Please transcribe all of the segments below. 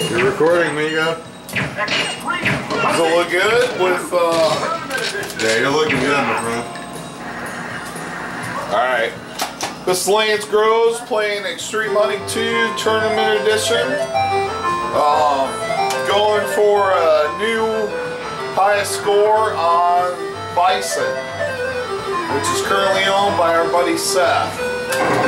You're recording, Migo. Does it look good with, uh... Yeah, you're looking good, my friend. Alright. This Lance Groves playing Extreme Hunting 2 Tournament Edition. Um, going for a new highest score on Bison, which is currently owned by our buddy Seth.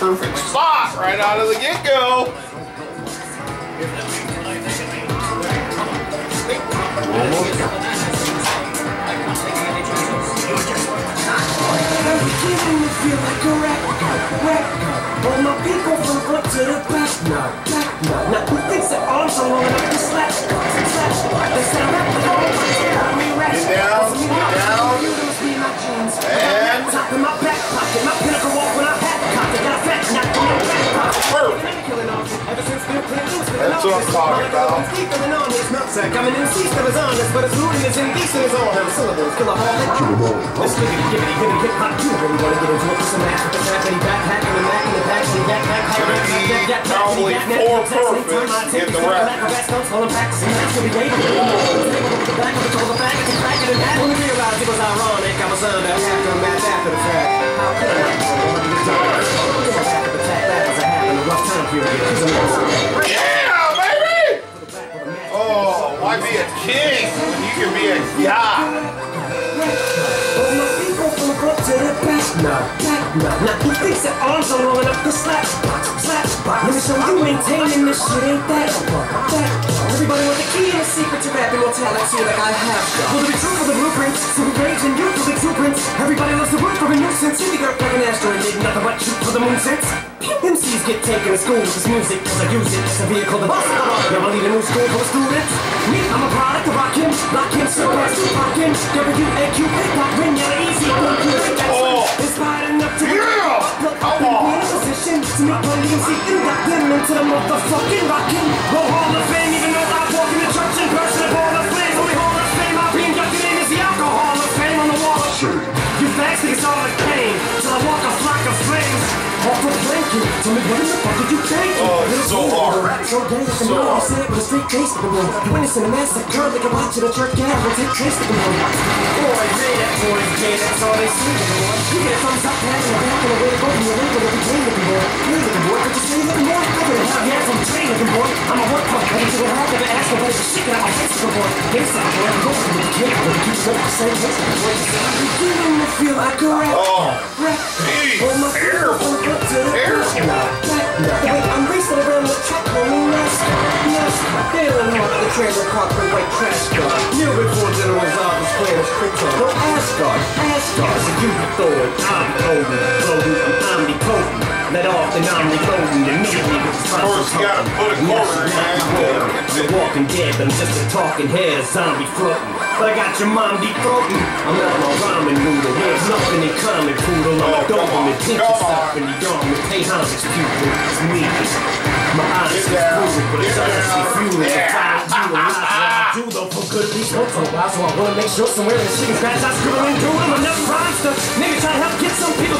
perfect spot right out of the get-go. beginning to feel like a rap god, rap god. All my people from front to the back now, back now. Now who thinks their arms are long enough to slap spots, slap spots? They sound rap like all talking about. nigga on his nutsack. I'm an MC still is honest, but his looting is indecent as all hell syllables. Kill a whole like Let's giggity, giggity, giggity, hip hop, you really wanna get into it with some ass with the fat lady backpack and the Mac in the back, and the and. The it was ironic, I was aftermath after the fact. How could I? That was a a rough time period. King when you can be a god? Now. Now who thinks their arms are long enough to slap, slap, Let me show you maintaining this shit ain't that, that. Everybody want the key and the secret to rap immortality like I have. Will it be true for the blueprints? So rage and youth for the exuberance. Everybody loves the word for a nuisance. You think like an asteroid did nothing but shoot for the moon since. MCs get taken to school with this music cause I use it as a vehicle to bust. Now I lead a new school for students. Me, I'm a product of rock him, lock him, surpass Tupac him. W-A-Q, hip hop, ring, yeah, easy, two, three, that's Right. Inspired enough to Yeah. Come I'm on. in position to make and see and got them into the motherfucking rockin' roll hall of fame. Even though I walk in the church in person, a ball of flames. Only hall of fame I'll be inducted in is the alcohol of fame on the wall. You facts think it's all a game till I walk a flock of flames. Off blanket, tell me what in the fuck did you take? Oh, it's so hard. So gay, I can So know hard. say it with a straight face to the room. You witnessing a massacre like a watch in a church gathering, take trace to the room. Boy, gay, that boy's gay, that's all they see. You get a thumbs up, pat in the back, and a way to go from your with every day looking boy. Hey, looking boy, could you say looking boy? I could have yeah, from train looking boy. I'm a work punk, I need to go hard, never ask for what shit out my face looking boy. Hey, boy, I'm going to the kid, I'm gonna keep going the same looking boy. I'm beginning to feel like a rap. Oh, Rap. Jeez, Bailing off the trailer park white trash car. Near before General's office playing a Krypton. No Asgard, Asgard. So you throwing, be holding, floating, I'm omnipotent. Off, I'm reloading the Of course, you gotta put a quarter in a walking dead, but I'm just a talking head, a zombie floating. But I got your mom deep throating. I'm not my ramen noodle. There's nothing in common, poodle. I'm Oh, a Doberman, pinch yourself in the arm. Pay homage, pupil. It's me. My eyes is brutal, but it's honestly fueling. Yeah. I follow you and I do, though, for good at least once in a while. So I wanna make sure somewhere in the chicken scratch I scribble and doodle enough rhymes to maybe try to help get some people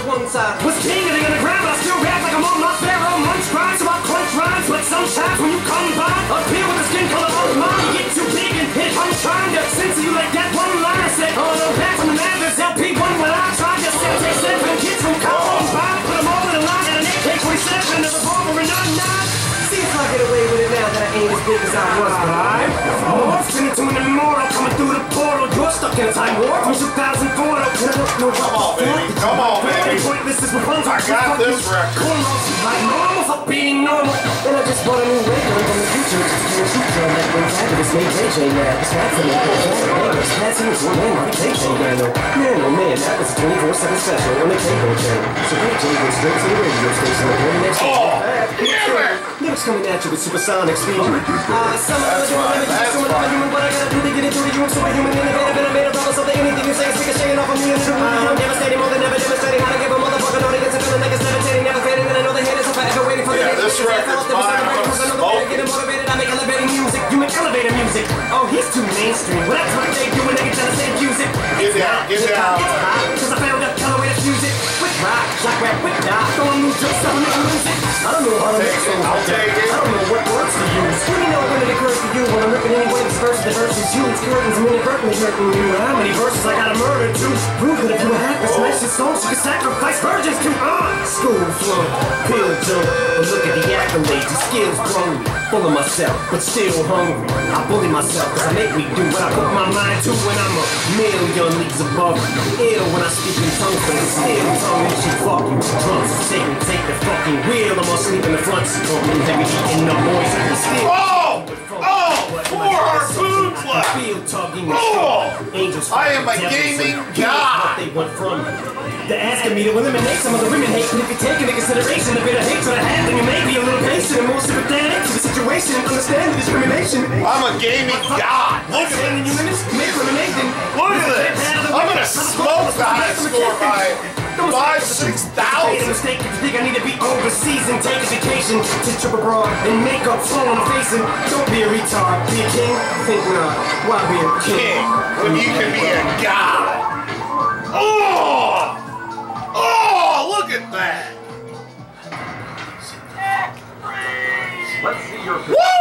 at one side was king in the underground, but I still rap like I'm on my pharaoh munch grinds about clench rhymes, but sometimes when you come by, appear with a skin color of mine, you get too big and hit. I'm trying to censor you like that one line I said. Oh, on the back from the Mathers LP one when I tried to step take and kids from college by, put them all in a line and an AK-47 and a revolver and a knife. See if I get away with it now that I ain't as big as I was, but I'm send into an immortal coming through the portal time war from 2004. And I don't know Come on, baby. Come on, baby. Pointless is Rapunzel. I got this record. Cornrows is like normal for being normal. And I just bought a new radio from the future. Just to shoot like when Fabolous made Ray J mad. It's bad for me. It's me. It's one man like JJ man. Man, oh man, that was a 24-7 special on the cable channel. So JJ goes straight to the radio station. And the next Oh, damn it! Lyrics coming at you with supersonic speed. Uh, some of the fine, that's some of the fine. human, but I gotta do to get into. You are superhuman, and I made a I'm devastating, Yeah, this they record's mine. I'm motivated. I make elevating music. You make elevator music. Oh, he's too mainstream. Well, that's what they do when they get trying to say music. Get down, get down. It's hot, I found a color way to fuse it. With rock, shock rap, with die. Throwing new jokes, I'm making music. I don't know how to make it, I'll take it. I don't know verse the verse is you? Curtains, I'm inadvertently hurting you. And how many verses I gotta murder to prove that if you had to smash your songs, you could sacrifice virgins to uh, school flunk, pill jump. But look at the accolades, the skills grown. Full of myself, but still hungry. I bully myself cause I make me do what I put my mind to when I'm a million leagues above. Ill when I speak in tongues, but it's still tongue and shit. Fuck you, drums, Satan, take the fucking wheel. I'm asleep in the front seat, heavy, eating the boys, and. I am a gaming god. What they want from. They're asking me to eliminate some of the women hate, but if you take into consideration the bit of hatred I have, then you may be a little patient and more sympathetic to the situation and understand the discrimination. I'm a gaming god. Look at this. you limits, make elimination. Look at this. I'm gonna smoke the high score by five, six Made a mistake if you think I need to be overseas and take education to trip abroad and make up flow on the face and don't be a retard. Be a king? Think not. Why be a king? King, when you can be a god. Oh! Oh, look at that. Let's see your Woo!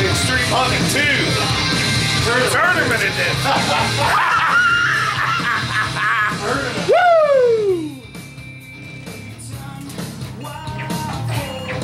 Extreme Hunting 2. Tournament edition.